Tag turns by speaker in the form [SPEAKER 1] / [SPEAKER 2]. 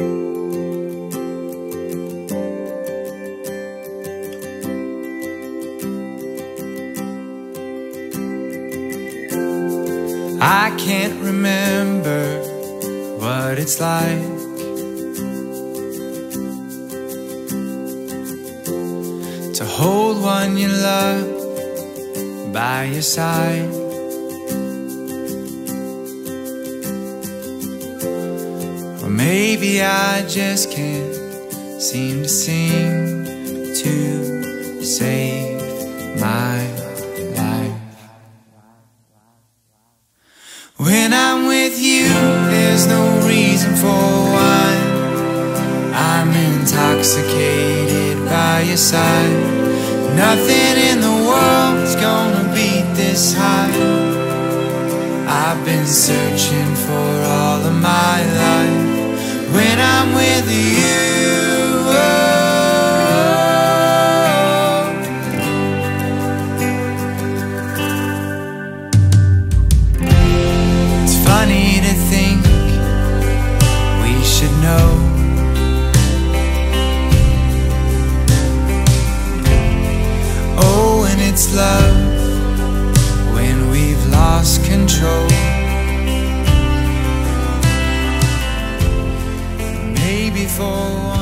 [SPEAKER 1] I can't remember what it's like. To hold one you love by your side. Maybe I just can't seem to sing to save my life. When I'm with you, there's no reason for why. I'm intoxicated by your side. Nothing in the world's gonna beat this high. I've been searching for all of my life with you. It's funny to think we should know. Oh, and it's love. for